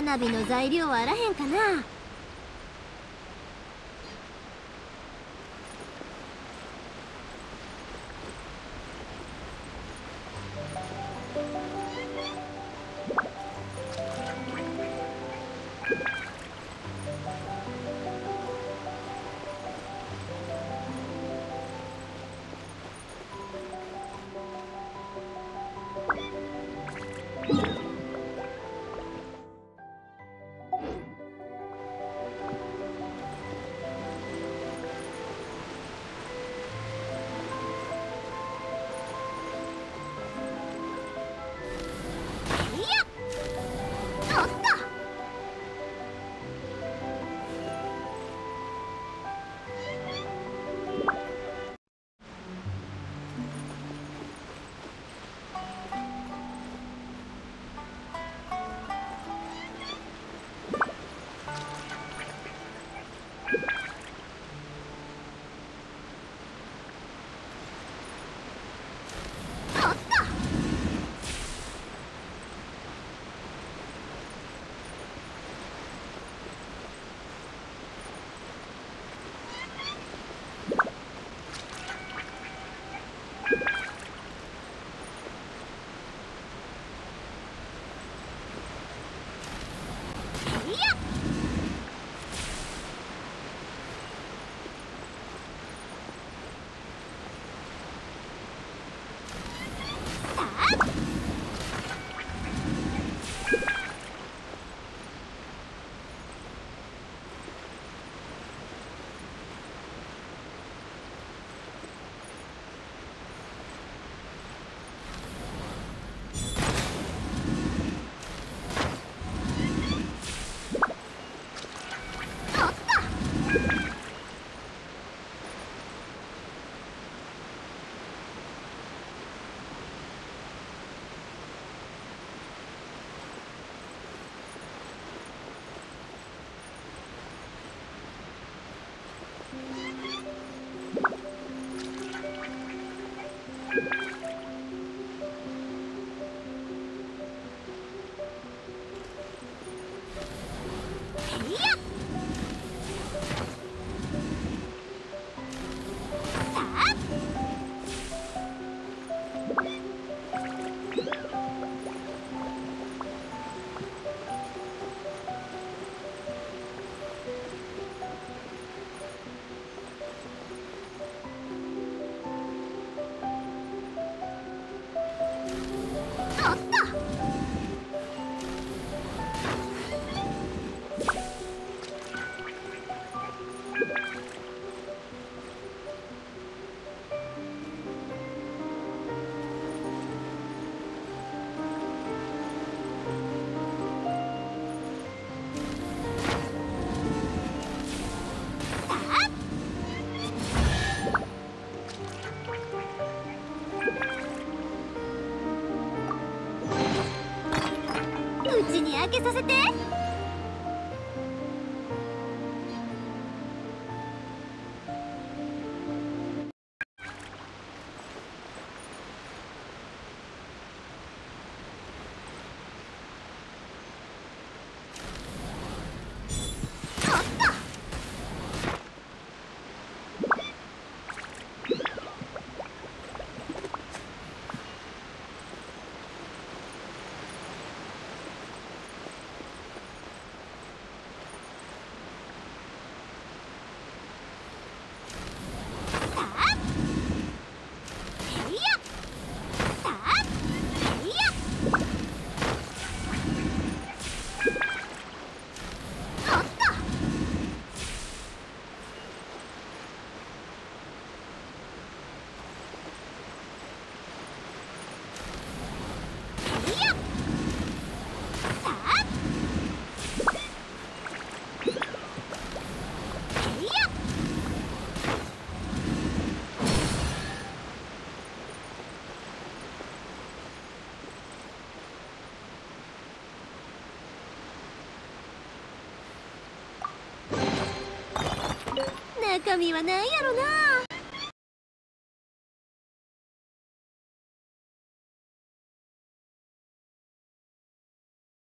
花火の材料はあらへんかな？you ッチに開けさせて。中身はないやろな。